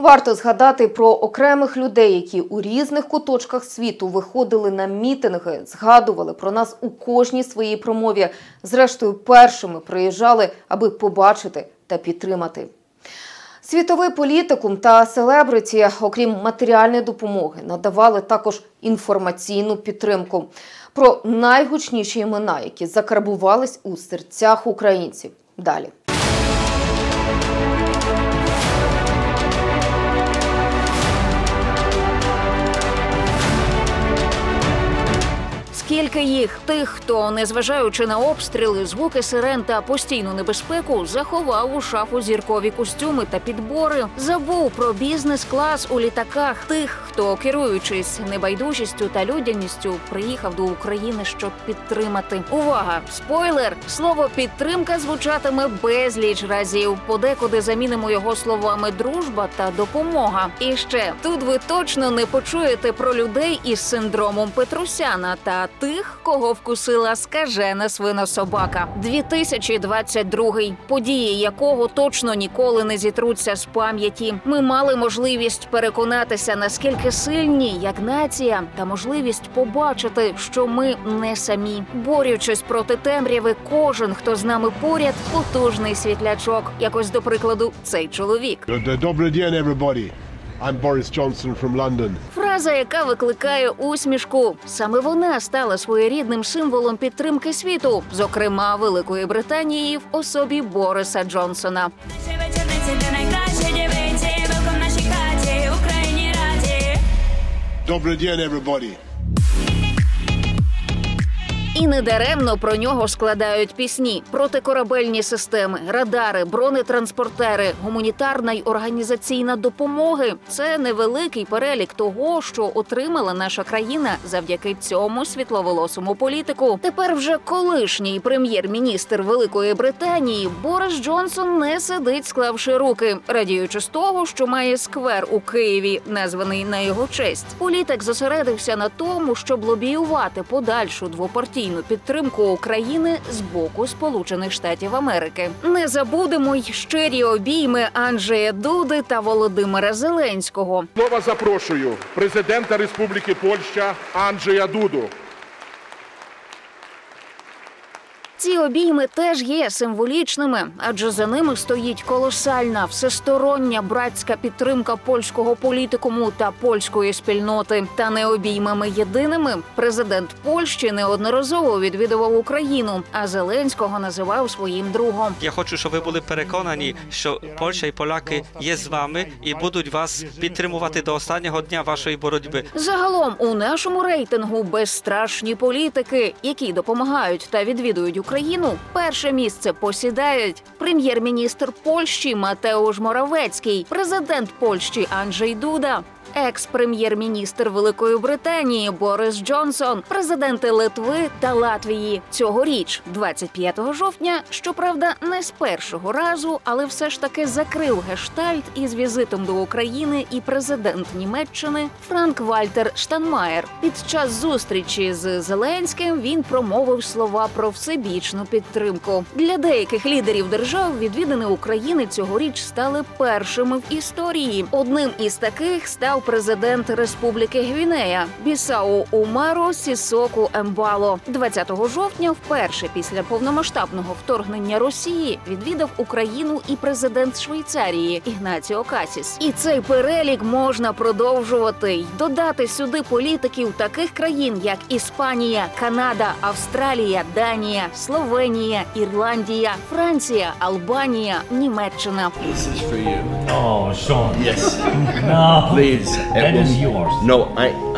Варто згадати про окремих людей, які у різних куточках світу виходили на мітинги, згадували про нас у кожній своїй промові. Зрештою, першими приїжджали, аби побачити та підтримати. Світовий політикум та селебриті, окрім матеріальної допомоги, надавали також інформаційну підтримку про найгучніші імена, які закарбувались у серцях українців. Далі. Скільки їх тих, хто, незважаючи на обстріли, звуки сирен та постійну небезпеку, заховав у шафу зіркові костюми та підбори, забув про бізнес-клас у літаках тих, хто, керуючись небайдужістю та людяністю, приїхав до України, щоб підтримати. Увага! Спойлер! Слово підтримка звучатиме безліч разів. Подекуди замінимо його словами дружба та допомога. І ще тут ви точно не почуєте про людей із синдромом Петрусяна та тих, кого вкусила скажена свинособака. 2022 події якого точно ніколи не зітруться з пам'яті. Ми мали можливість переконатися, наскільки сильні як нація, та можливість побачити, що ми не самі. Борючись проти темряви, кожен, хто з нами поряд, потужний світлячок. Якось до прикладу, цей чоловік. Добрий день, everybody. I'm Boris Johnson from London. Фраза, яка викликає усмішку, саме вона стала своєрідним символом підтримки світу, зокрема Великої Британії в особі Бориса Джонсона. Добрий день, everybody. І недаремно про нього складають пісні: протикорабельні системи, радари, бронетранспортери, гуманітарна й організаційна допомоги. Це невеликий перелік того, що отримала наша країна завдяки цьому світловолосому політику. Тепер вже колишній прем'єр-міністр Великої Британії Борис Джонсон не сидить, склавши руки, радіючи з того, що має сквер у Києві, названий на його честь. Політик зосередився на тому, щоб лобіювати подальшу двопартійну підтримку України з боку Сполучених Штатів Америки. Не забудемо й щирі обійми Анджея Дуди та Володимира Зеленського. Слова запрошую президента Республіки Польща Анджея Дуду. Ці обійми теж є символічними, адже за ними стоїть колосальна всестороння братська підтримка польського політикуму та польської спільноти. Та не обіймами єдиними президент Польщі неодноразово відвідував Україну, а Зеленського називав своїм другом. Я хочу, щоб ви були переконані, що Польща і поляки є з вами і будуть вас підтримувати до останнього дня вашої боротьби. Загалом у нашому рейтингу безстрашні політики, які допомагають та відвідують Україну, перше місце посідають прем'єр-міністр Польщі Матеуш Моравецький, президент Польщі Анджей Дуда. Екс-прем'єр-міністр Великої Британії Борис Джонсон, президенти Литви та Латвії. Цьогоріч, 25 жовтня, щоправда, не з першого разу, але все ж таки закрив гештальт із візитом до України і президент Німеччини Франк Вальтер Штанмаєр. Під час зустрічі з Зеленським він промовив слова про всебічну підтримку. Для деяких лідерів держав відвідини України цьогоріч стали першими в історії. Одним із таких став президент Республіки Гвінея Бісау Умаро Сісоку Ембало. 20 жовтня, вперше після повномасштабного вторгнення Росії, відвідав Україну і президент Швейцарії Ігнаціо Касіс. І цей перелік можна продовжувати й додати сюди політиків таких країн, як Іспанія, Канада, Австралія, Данія, Словенія, Ірландія, Франція, Албанія, Німеччина. This is for you. Oh, Sean. Yes. No. Please. That is yours. No, I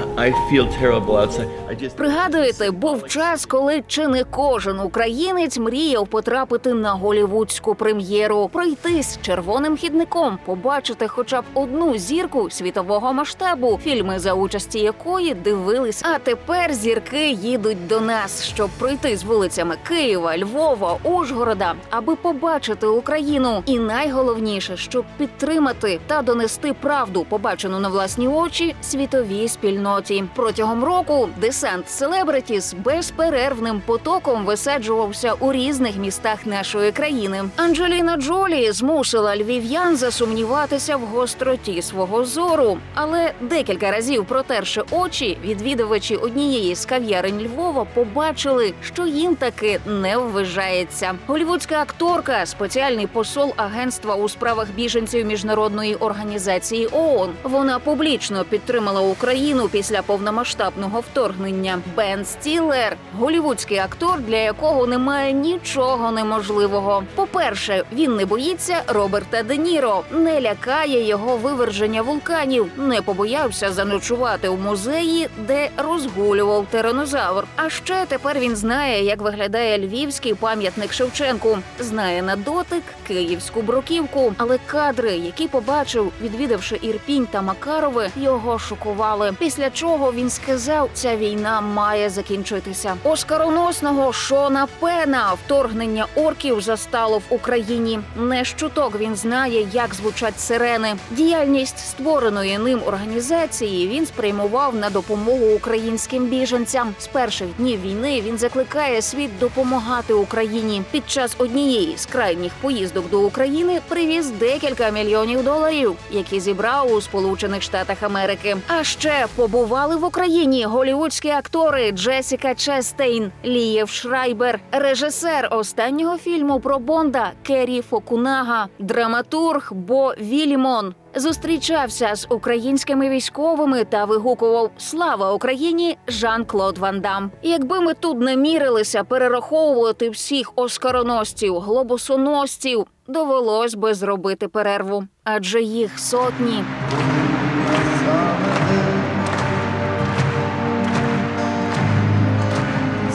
Пригадуєте, був час, коли чи не кожен українець мріяв потрапити на голівудську прем'єру, пройтись червоним хідником, побачити хоча б одну зірку світового масштабу, фільми за участі якої дивились. А тепер зірки їдуть до нас, щоб пройти з вулицями Києва, Львова, Ужгорода, аби побачити Україну. І найголовніше, щоб підтримати та донести правду, побачену на власні очі, світовій спільноті. Спільноті. Протягом року десант селебритіс безперервним потоком висаджувався у різних містах нашої країни. Анджеліна Джолі змусила львів'ян засумніватися в гостроті свого зору, але декілька разів протерши очі, відвідувачі однієї з кав'ярень Львова побачили, що їм таки не ввижається. Голівудська акторка, спеціальний посол агентства у справах біженців міжнародної організації ООН. Вона публічно підтримала Україну після повномасштабного вторгнення. Бен Стіллер – голівудський актор, для якого немає нічого неможливого. По-перше, він не боїться Роберта Де Ніро, не лякає його виверження вулканів, не побоявся заночувати у музеї, де розгулював тиранозавр. А ще тепер він знає, як виглядає львівський пам'ятник Шевченку, знає на дотик київську бруківку. Але кадри, які побачив, відвідавши Ірпінь та Макарове, його шокували. Після чого він сказав, ця війна має закінчитися. Оскароносного Шона Пена вторгнення орків застало в Україні. Не щуток він знає, як звучать сирени. Діяльність створеної ним організації він спрямував на допомогу українським біженцям. З перших днів війни він закликає світ допомагати Україні. Під час однієї з крайніх поїздок до України привіз декілька мільйонів доларів, які зібрав у Сполучених Штатах Америки. А ще побували в Україні голівудські актори Джесіка Честейн, Лієв Шрайбер, режисер останнього фільму про Бонда Керрі Фокунага, драматург Бо Вілімон. Зустрічався з українськими військовими та вигукував Слава Україні Жан-Клод Ван Дам. Якби ми тут не мірилися перераховувати всіх оскароносців, глобусоносців, довелось би зробити перерву, адже їх сотні.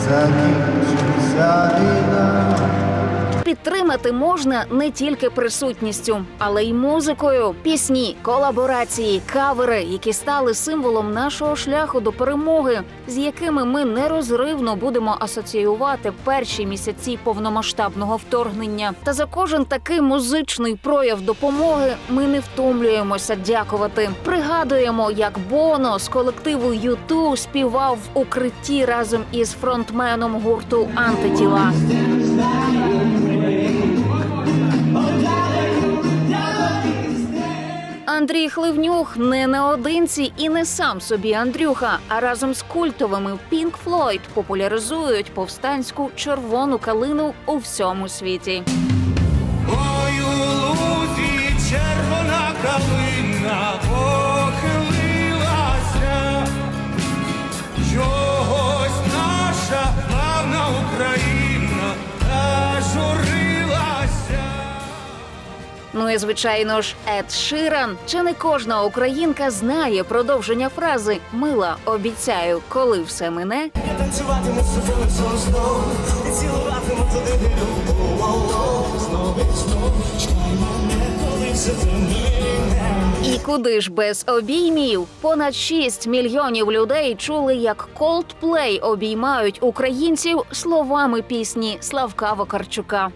Закінчиться війна. Підтримати можна не тільки присутністю, але й музикою. Пісні, колаборації, кавери, які стали символом нашого шляху до перемоги, з якими ми нерозривно будемо асоціювати перші місяці повномасштабного вторгнення. Та за кожен такий музичний прояв допомоги ми не втомлюємося дякувати. Пригадуємо, як Боно з колективу Юту співав в укритті разом із фронтменом гурту Антитіла. Андрій Хливнюх не наодинці і не сам собі Андрюха, а разом з культовими Pink Floyd популяризують повстанську червону калину у всьому світі. Ой, у лузі червона калина Ну і звичайно ж, Ед Ширан. Чи не кожна українка знає продовження фрази Мила обіцяю, коли все мине. Танцюватиму з тобою знову знову І цілуватиму туди, любов І куди ж без обіймів? Понад 6 мільйонів людей чули, як Coldplay обіймають українців словами пісні Славка Вакарчука.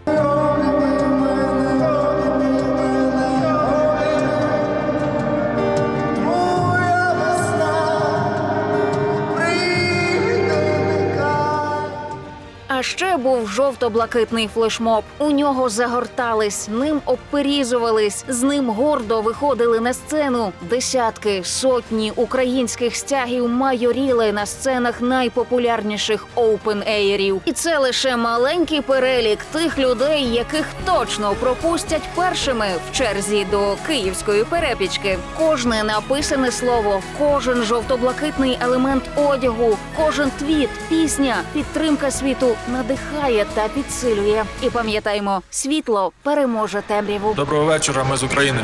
Ще був жовто-блакитний флешмоб. У нього загортались, ним обперізувались, з ним гордо виходили на сцену. Десятки, сотні українських стягів майоріли на сценах найпопулярніших оупен-ейрів. І це лише маленький перелік тих людей, яких точно пропустять першими в черзі до київської перепічки. Кожне написане слово, кожен жовто-блакитний елемент одягу, кожен твіт, пісня, підтримка світу надихає та підсилює. І пам'ятаймо, світло переможе темряву. Доброго вечора, ми з України.